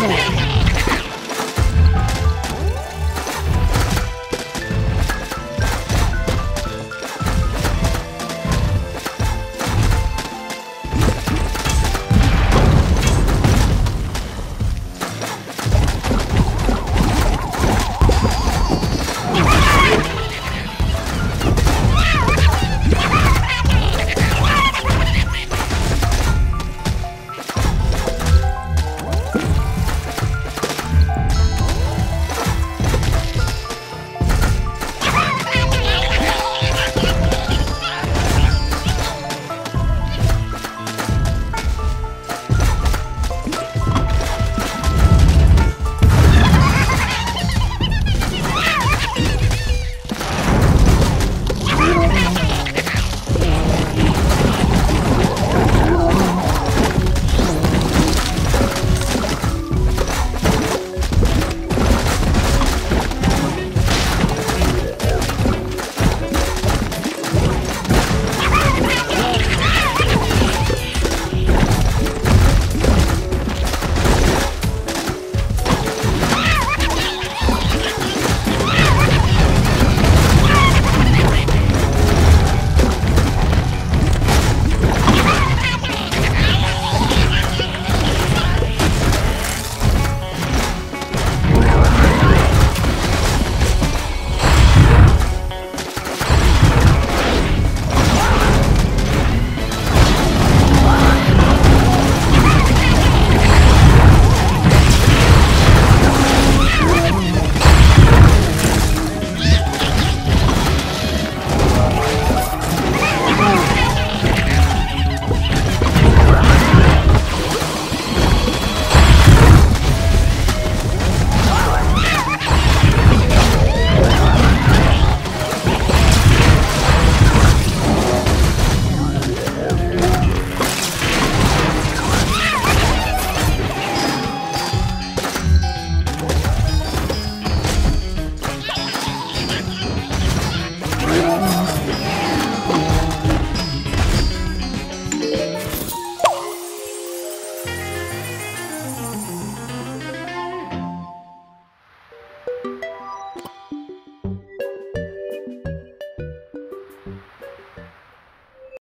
Ooh.